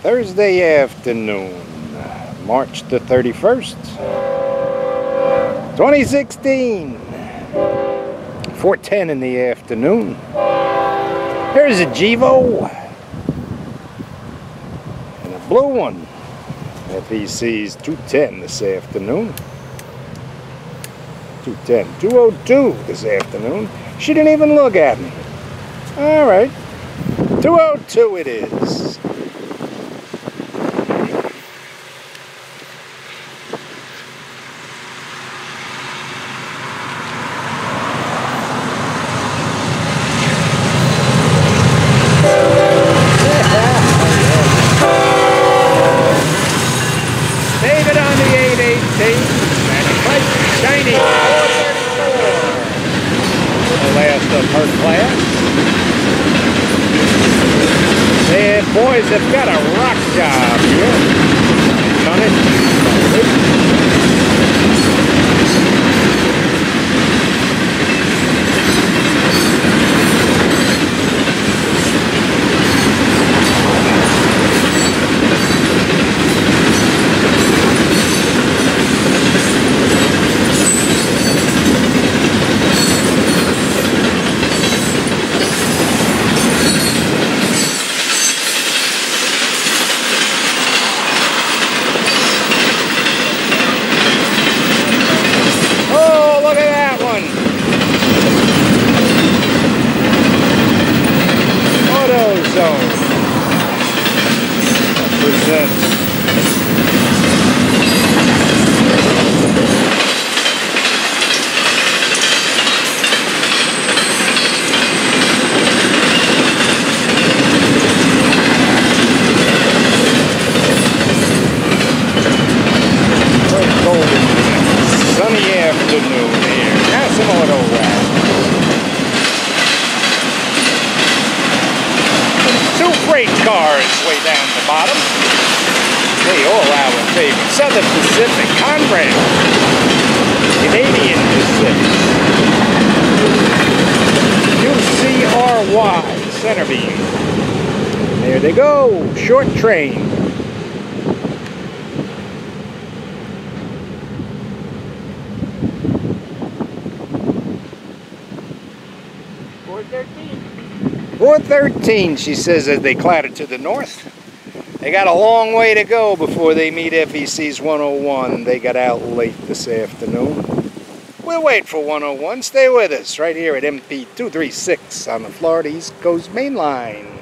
Thursday afternoon, March the 31st, 2016, 4.10 in the afternoon. Here's a Gevo and a blue one. FEC's 210 this afternoon. 210, 202 this afternoon. She didn't even look at me. All right, 202 it is. David on the 818 and a bright shiny 434. The last uh, of her class. And boys have got a rock job here. Done it. Oh, look at that one. AutoZone. Presents. Sunny afternoon freight cars way down the bottom. They all our favorite. Southern Pacific, Conrail, Canadian Pacific, UCRY, Centerbeam. There they go, short train. Four thirteen. 413, she says, as they clatter to the north. They got a long way to go before they meet FEC's 101. They got out late this afternoon. We'll wait for 101. Stay with us right here at MP 236 on the Florida East Coast Main Line.